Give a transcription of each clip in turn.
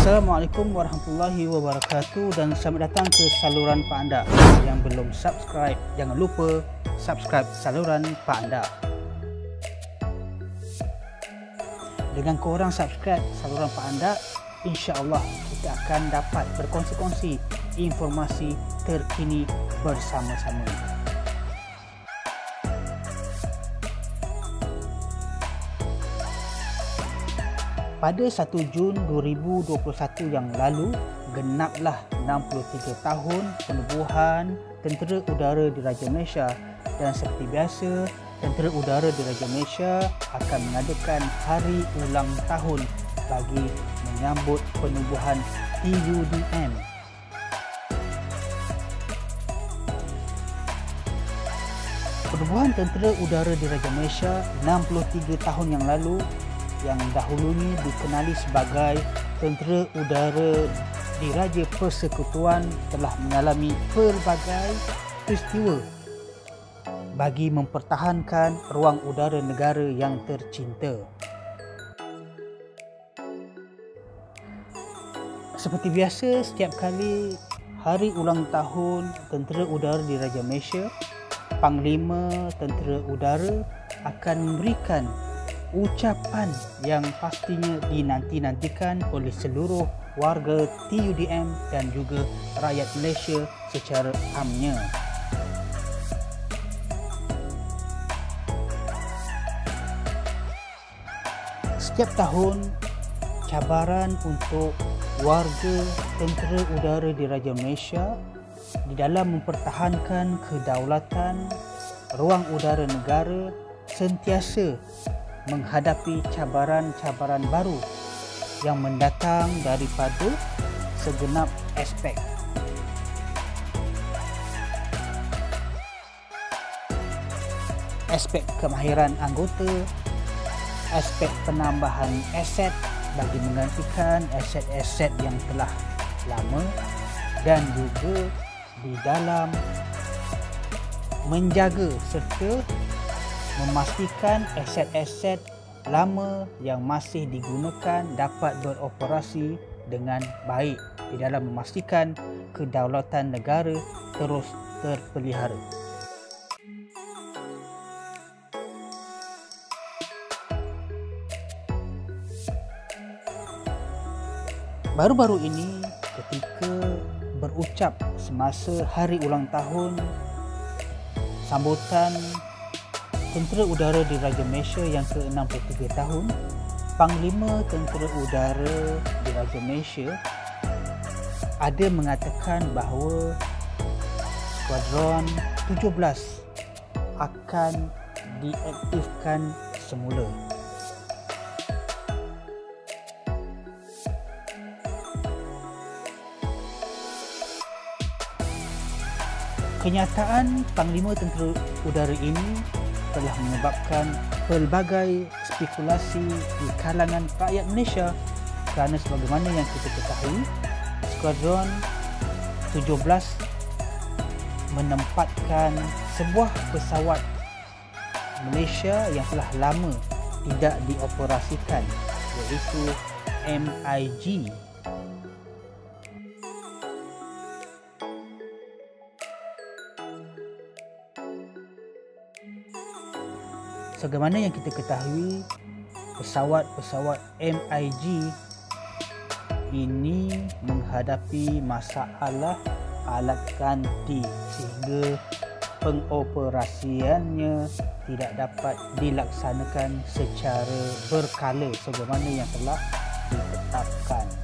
Assalamualaikum warahmatullahi wabarakatuh dan selamat datang ke saluran Pak Anda. Yang belum subscribe, jangan lupa subscribe saluran Pak Anda. Dengan korang subscribe saluran Pak Anda, insya-Allah kita akan dapat berkongsi-kongsi informasi terkini bersama-sama. Pada 1 Jun 2021 yang lalu, genaplah 63 tahun penubuhan Tentera Udara Diraja Malaysia dan seperti biasa, Tentera Udara Diraja Malaysia akan mengadakan hari ulang tahun bagi menyambut penubuhan TUDM. Penubuhan Tentera Udara Diraja Malaysia 63 tahun yang lalu yang dahulunya dikenali sebagai Tentera Udara Diraja Persekutuan telah mengalami pelbagai peristiwa bagi mempertahankan ruang udara negara yang tercinta. Seperti biasa, setiap kali hari ulang tahun Tentera Udara Diraja Malaysia, Panglima Tentera Udara akan memberikan ucapan yang pastinya dinanti-nantikan oleh seluruh warga TUDM dan juga rakyat Malaysia secara amnya. Setiap tahun, cabaran untuk warga tentera udara di Raja Malaysia di dalam mempertahankan kedaulatan ruang udara negara sentiasa menghadapi cabaran-cabaran baru yang mendatang daripada segenap aspek. Aspek kemahiran anggota, aspek penambahan aset bagi menggantikan aset-aset yang telah lama dan juga di dalam menjaga serta memastikan aset-aset lama yang masih digunakan dapat beroperasi dengan baik di dalam memastikan kedaulatan negara terus terpelihara. Baru-baru ini ketika berucap semasa hari ulang tahun sambutan Tentera Udara di Raja Malaysia yang ke-63 tahun, Panglima Tentera Udara di Raja Malaysia ada mengatakan bahawa Skuadron 17 akan diaktifkan semula. Kenyataan Panglima Tentera Udara ini telah menyebabkan pelbagai spekulasi di kalangan rakyat Malaysia kerana sebagaimana yang kita ketahui Skuadron 17 menempatkan sebuah pesawat Malaysia yang telah lama tidak dioperasikan iaitu MIG sebagaimana yang kita ketahui pesawat-pesawat MIG ini menghadapi masalah alat ganti sehingga pengoperasiannya tidak dapat dilaksanakan secara berkala sebagaimana yang telah ditetapkan.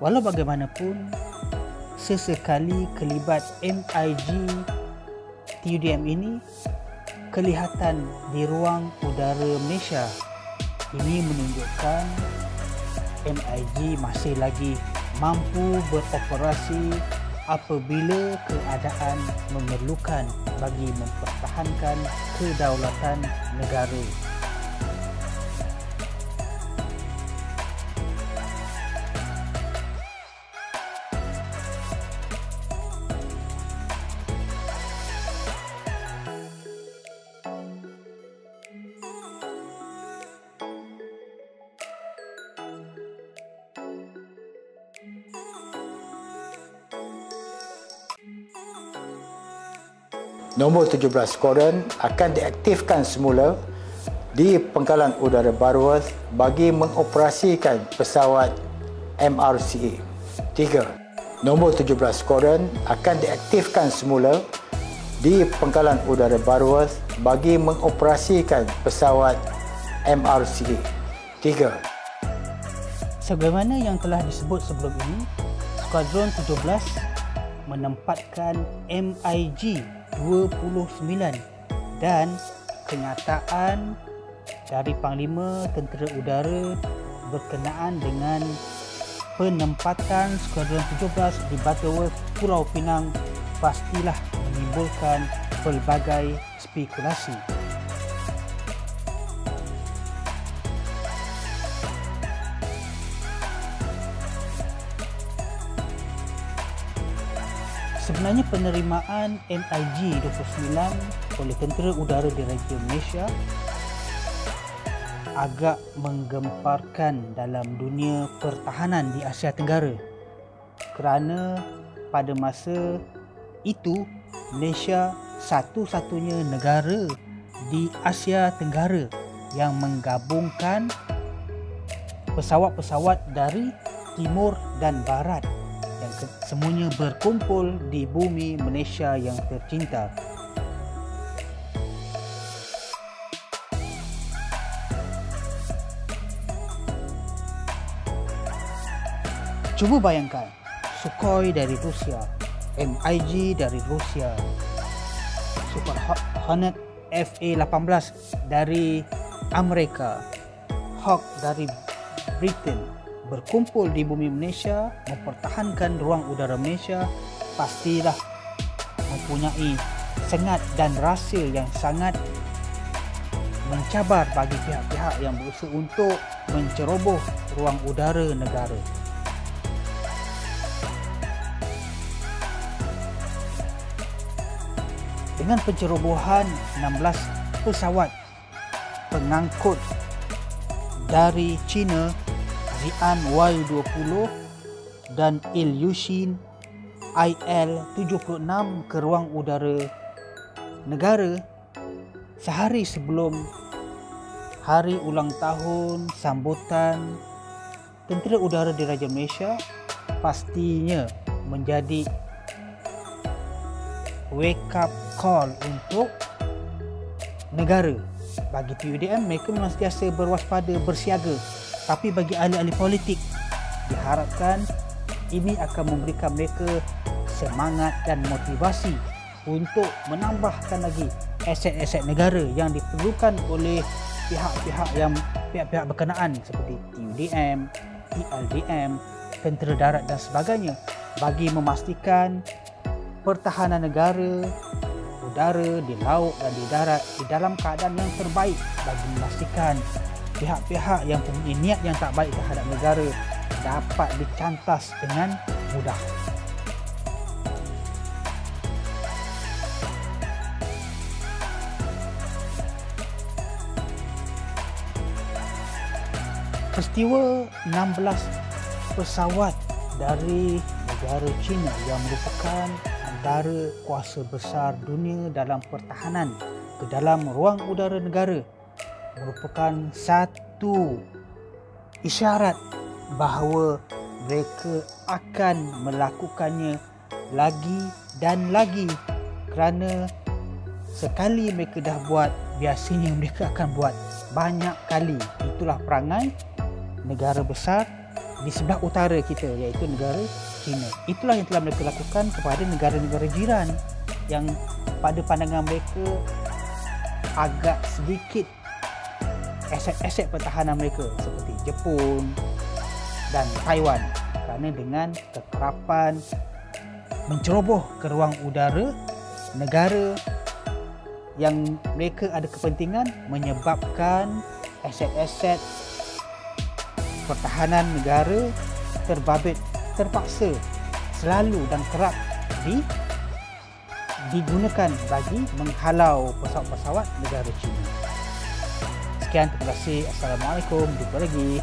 Walau bagaimanapun, sesekali kelibat MIG TUDM ini kelihatan di ruang udara Malaysia. Ini menunjukkan MIG masih lagi mampu beroperasi apabila keadaan memerlukan bagi mempertahankan kedaulatan negara. Nombor 17 Squadron akan diaktifkan semula di pengkalan udara Barworth bagi mengoperasikan pesawat MRCA. 3. Nombor 17 Squadron akan diaktifkan semula di pengkalan udara Barworth bagi mengoperasikan pesawat MRCA. 3. Sebagaimana yang telah disebut sebelum ini, Skuadron 17 menempatkan MiG 29 dan kenyataan dari Panglima Tentera Udara berkenaan dengan penempatan Skuadron 17 di Butterworth, Pulau Pinang pastilah menimbulkan pelbagai spekulasi. Sebenarnya penerimaan MiG 29 oleh Tentera Udara Diraja Malaysia agak menggemparkan dalam dunia pertahanan di Asia Tenggara. Kerana pada masa itu Malaysia satu-satunya negara di Asia Tenggara yang menggabungkan pesawat-pesawat dari timur dan barat semuanya berkumpul di bumi Malaysia yang tercinta. Cuba bayangkan, Sukhoi dari Rusia, MiG dari Rusia, Super Hornet FA-18 dari Amerika, Hawk dari Britain berkumpul di bumi Malaysia mempertahankan ruang udara Malaysia pastilah mempunyai sengat dan rasa yang sangat mencabar bagi pihak-pihak yang berusaha untuk menceroboh ruang udara negara. dengan pencerobohan 16 pesawat pengangkut dari China Zian Y-20 dan Ilyushin IL-76 ke ruang udara negara sehari sebelum hari ulang tahun sambutan Tentera Udara Diraja Malaysia pastinya menjadi wake up call untuk negara. Bagi PUDM, mereka memang sentiasa berwaspada, bersiaga. Tapi bagi ahli-ahli politik, diharapkan ini akan memberikan mereka semangat dan motivasi untuk menambahkan lagi aset-aset negara yang diperlukan oleh pihak-pihak yang pihak-pihak berkenaan seperti TUDM, TLDM, Tentera Darat dan sebagainya bagi memastikan pertahanan negara, udara, di laut dan di darat di dalam keadaan yang terbaik bagi memastikan pihak-pihak yang mempunyai niat yang tak baik terhadap negara dapat dicantas dengan mudah. Peristiwa 16 pesawat dari negara China yang merupakan antara kuasa besar dunia dalam pertahanan ke dalam ruang udara negara merupakan satu isyarat bahawa mereka akan melakukannya lagi dan lagi kerana sekali mereka dah buat biasanya mereka akan buat banyak kali itulah perangai negara besar di sebelah utara kita iaitu negara China. Itulah yang telah mereka lakukan kepada negara-negara jiran yang pada pandangan mereka agak sedikit aset-aset pertahanan mereka seperti Jepun dan Taiwan kerana dengan kekerapan menceroboh ke ruang udara negara yang mereka ada kepentingan menyebabkan aset-aset pertahanan negara terbabit terpaksa selalu dan kerap di digunakan bagi menghalau pesawat-pesawat negara China. Sekian, terima kasih. Assalamualaikum. Jumpa lagi.